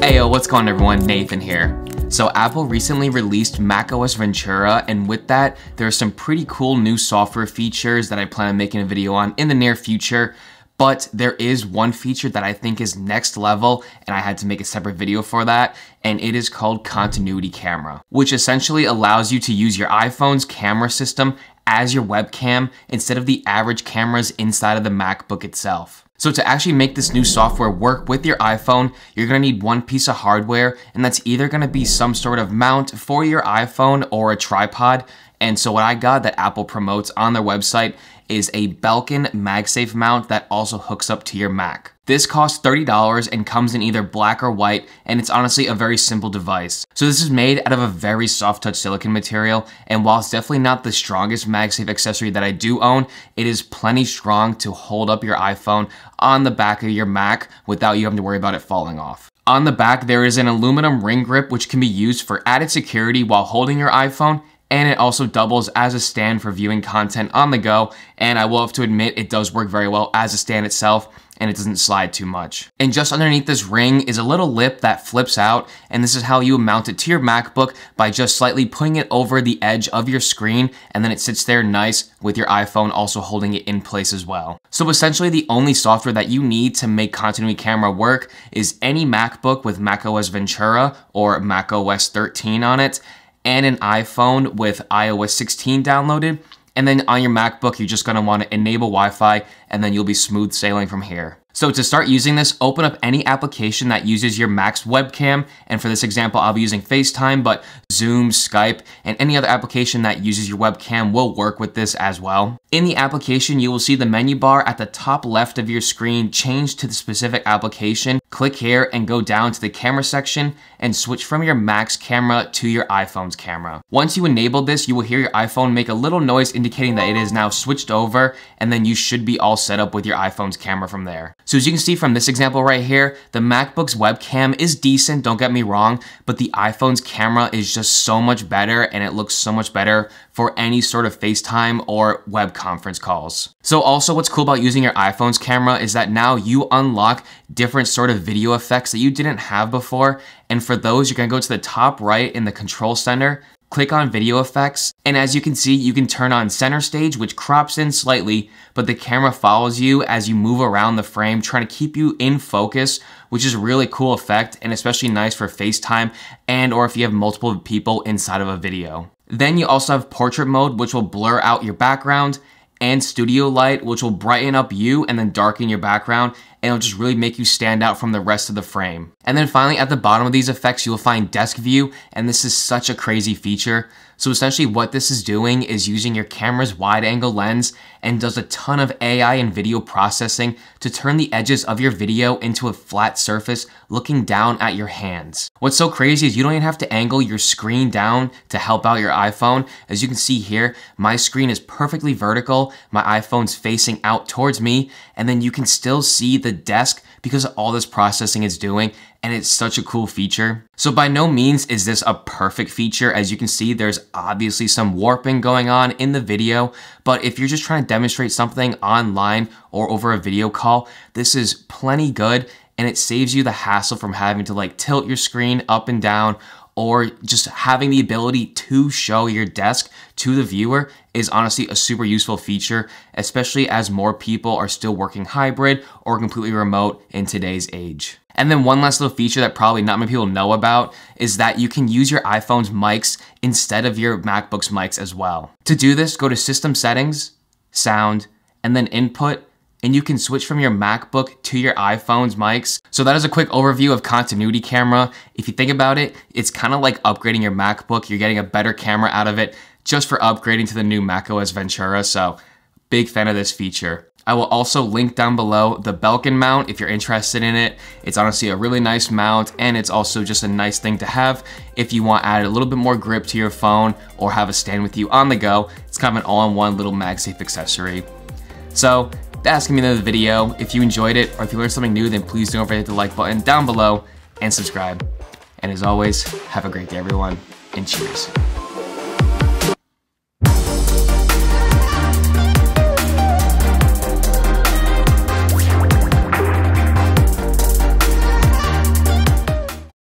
Ayo, what's going on everyone? Nathan here. So Apple recently released macOS Ventura and with that, there are some pretty cool new software features that I plan on making a video on in the near future. But there is one feature that I think is next level and I had to make a separate video for that and it is called Continuity Camera, which essentially allows you to use your iPhone's camera system as your webcam instead of the average cameras inside of the MacBook itself. So to actually make this new software work with your iPhone, you're gonna need one piece of hardware, and that's either gonna be some sort of mount for your iPhone or a tripod. And so what I got that Apple promotes on their website is a Belkin MagSafe mount that also hooks up to your Mac. This costs $30 and comes in either black or white, and it's honestly a very simple device. So this is made out of a very soft touch silicon material, and while it's definitely not the strongest MagSafe accessory that I do own, it is plenty strong to hold up your iPhone on the back of your Mac without you having to worry about it falling off. On the back, there is an aluminum ring grip which can be used for added security while holding your iPhone and it also doubles as a stand for viewing content on the go, and I will have to admit it does work very well as a stand itself, and it doesn't slide too much. And just underneath this ring is a little lip that flips out, and this is how you mount it to your MacBook by just slightly putting it over the edge of your screen, and then it sits there nice with your iPhone also holding it in place as well. So essentially the only software that you need to make continuity camera work is any MacBook with macOS Ventura or macOS 13 on it, and an iPhone with iOS 16 downloaded. And then on your MacBook, you're just gonna wanna enable Wi-Fi and then you'll be smooth sailing from here. So to start using this, open up any application that uses your Mac's webcam. And for this example, I'll be using FaceTime, but Zoom, Skype, and any other application that uses your webcam will work with this as well. In the application, you will see the menu bar at the top left of your screen change to the specific application. Click here and go down to the camera section and switch from your Mac's camera to your iPhone's camera. Once you enable this, you will hear your iPhone make a little noise indicating that it is now switched over and then you should be all set up with your iPhone's camera from there. So as you can see from this example right here, the MacBook's webcam is decent, don't get me wrong, but the iPhone's camera is just so much better and it looks so much better for any sort of FaceTime or web conference calls. So also what's cool about using your iPhone's camera is that now you unlock different sort of video effects that you didn't have before. And for those, you're gonna go to the top right in the control center, click on video effects, and as you can see, you can turn on center stage, which crops in slightly, but the camera follows you as you move around the frame, trying to keep you in focus, which is a really cool effect and especially nice for FaceTime and or if you have multiple people inside of a video. Then you also have portrait mode, which will blur out your background, and studio light, which will brighten up you and then darken your background, and it'll just really make you stand out from the rest of the frame. And then finally, at the bottom of these effects, you'll find desk view, and this is such a crazy feature. So essentially what this is doing is using your camera's wide angle lens and does a ton of AI and video processing to turn the edges of your video into a flat surface looking down at your hands. What's so crazy is you don't even have to angle your screen down to help out your iPhone. As you can see here, my screen is perfectly vertical, my iPhone's facing out towards me, and then you can still see the desk because of all this processing it's doing and it's such a cool feature. So by no means is this a perfect feature. As you can see, there's obviously some warping going on in the video, but if you're just trying to demonstrate something online or over a video call, this is plenty good and it saves you the hassle from having to like tilt your screen up and down or just having the ability to show your desk to the viewer is honestly a super useful feature, especially as more people are still working hybrid or completely remote in today's age. And then one last little feature that probably not many people know about is that you can use your iPhone's mics instead of your MacBook's mics as well. To do this, go to System Settings, Sound, and then Input, and you can switch from your MacBook to your iPhone's mics. So that is a quick overview of continuity camera. If you think about it, it's kind of like upgrading your MacBook. You're getting a better camera out of it just for upgrading to the new macOS Ventura. So big fan of this feature. I will also link down below the Belkin mount if you're interested in it. It's honestly a really nice mount and it's also just a nice thing to have if you want to add a little bit more grip to your phone or have a stand with you on the go. It's kind of an all-in-one little MagSafe accessory. So that's gonna be the video. If you enjoyed it or if you learned something new, then please don't forget to hit the like button down below and subscribe. And as always, have a great day everyone and cheers.